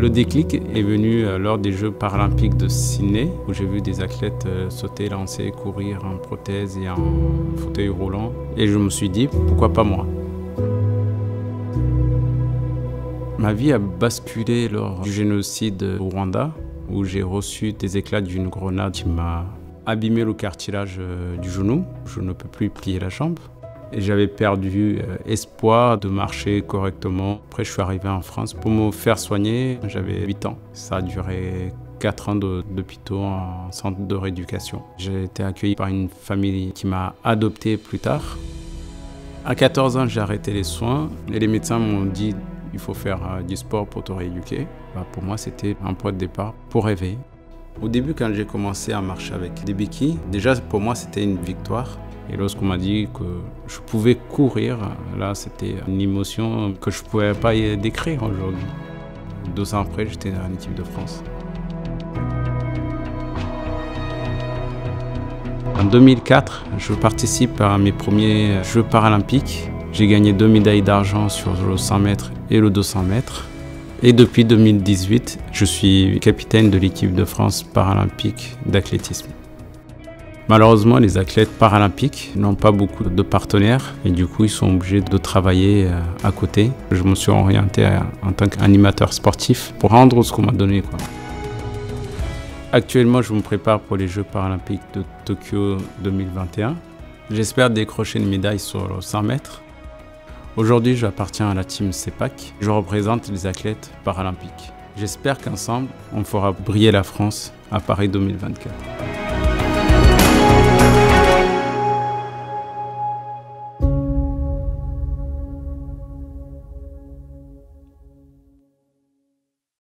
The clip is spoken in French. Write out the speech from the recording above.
Le déclic est venu euh, lors des Jeux paralympiques de Sydney, où j'ai vu des athlètes euh, sauter, lancer, courir en prothèse et en fauteuil roulant. Et je me suis dit, pourquoi pas moi? Ma vie a basculé lors du génocide au Rwanda, où j'ai reçu des éclats d'une grenade qui m'a abîmé le cartilage euh, du genou. Je ne peux plus plier la jambe. J'avais perdu euh, espoir de marcher correctement. Après, je suis arrivé en France pour me faire soigner. J'avais 8 ans. Ça a duré 4 ans d'hôpitaux en centre de rééducation. J'ai été accueilli par une famille qui m'a adopté plus tard. À 14 ans, j'ai arrêté les soins et les médecins m'ont dit il faut faire euh, du sport pour te rééduquer. Bah, pour moi, c'était un point de départ pour rêver. Au début, quand j'ai commencé à marcher avec des béquilles, déjà pour moi, c'était une victoire. Et lorsqu'on m'a dit que je pouvais courir, là, c'était une émotion que je ne pouvais pas décrire aujourd'hui. Deux ans après, j'étais dans l'équipe de France. En 2004, je participe à mes premiers Jeux paralympiques. J'ai gagné deux médailles d'argent sur le 100 mètres et le 200 mètres. Et depuis 2018, je suis capitaine de l'équipe de France paralympique d'athlétisme. Malheureusement, les athlètes paralympiques n'ont pas beaucoup de partenaires et du coup, ils sont obligés de travailler euh, à côté. Je me suis orienté en tant qu'animateur sportif pour rendre ce qu'on m'a donné. Actuellement, je me prépare pour les Jeux paralympiques de Tokyo 2021. J'espère décrocher une médaille sur le 100 mètres. Aujourd'hui, j'appartiens à la team CEPAC. Je représente les athlètes paralympiques. J'espère qu'ensemble, on fera briller la France à Paris 2024.